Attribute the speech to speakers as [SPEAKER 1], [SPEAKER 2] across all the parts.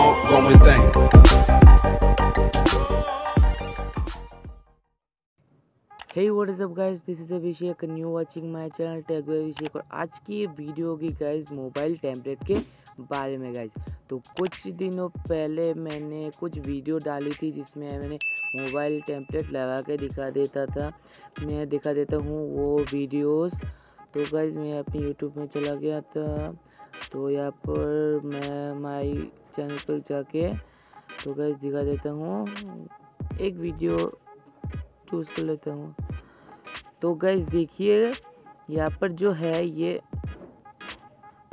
[SPEAKER 1] ongoing thing.
[SPEAKER 2] Hey what is up guys this is Abhishek new watching my channel tech by Abhishek और आज की ये video होगी guys mobile template के बारे में गाइस तो कुछ दिनों पहले मैंने कुछ वीडियो डाली थी, जिसमें मैंने मोबाइल टेम्पलेट लगा के दिखा देता था। मैं दिखा देता हूँ वो वीडियोस तो गाइस मैं अपने यूट्यूब में चला गया था। तो यहाँ पर मैं माई चैनल पर जाके तो गैस दिखा देता हूँ। एक वीडियो चूज़ कर लेता हूँ। तो गैस देखिए, यहाँ पर जो है ये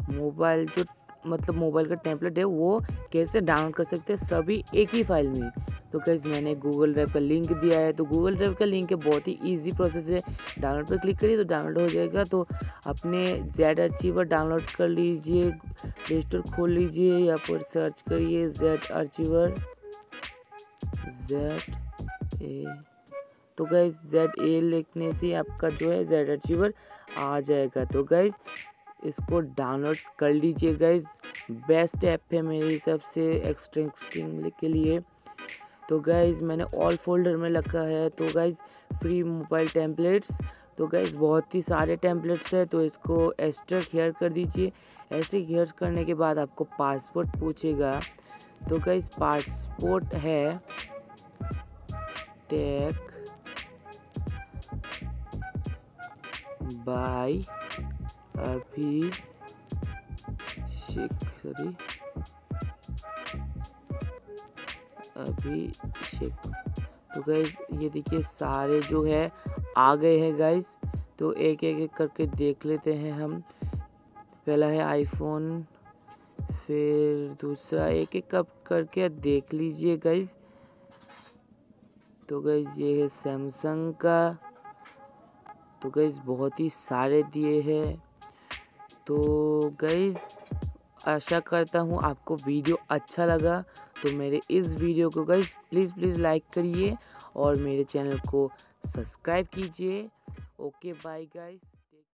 [SPEAKER 2] मोबाइल जो मतलब मोबाइल का टेम्पलेट है, वो कैसे डाउनलोड कर सकते हैं सभी एक ही फ़ाइल में। तो गैस मैंने गूगल ड्राइव का लिंक दिया है। तो गूगल ड्राइव का लिंक है, बहुत ही इजी प्रोसेस है। डाउनलोड पर क्लिक करिए तो डाउनलोड हो जाएगा। तो अपने जेड अर्चीवर डाउनलोड कर लीजिए प्ले स्टोर खोल लीजिए, या फिर सर्च करिए जेड अर्चीवर जेड ए तो गैस जेड ए लिखने से आपका जो है जेड अचीवर आ जाएगा। तो गैस इसको डाउनलोड कर लीजिए गैस बेस्ट ऐप है मेरे हिसाब से एक्सट्रेक्टिंग के लिए। तो गैस मैंने ऑल फोल्डर में रखा है। तो गैस फ्री मोबाइल टेम्पलेट्स तो गैस बहुत ही सारे टेम्पलेट्स है। तो इसको एक्स्ट्रा हेयर कर दीजिए। ऐसे हेयर करने के बाद आपको पासपोर्ट पूछेगा। तो गैस पासपोर्ट है टेक बाय अभी सॉरी अभिषेक तो गाइज़ ये देखिए, सारे जो है, आ गए हैं गाइज़ तो एक एक एक करके देख लेते हैं हम। पहला है आईफोन फिर दूसरा एक एक कप करके देख लीजिए गाइज़ तो गाइज़ ये है सैमसंग का। तो गैज़ बहुत ही सारे दिए हैं। तो गईज़ आशा करता हूँ आपको वीडियो अच्छा लगा। तो मेरे इस वीडियो को गईज़ प्लीज़ प्लीज़ लाइक करिए और मेरे चैनल को सब्सक्राइब कीजिए। Okay bye guys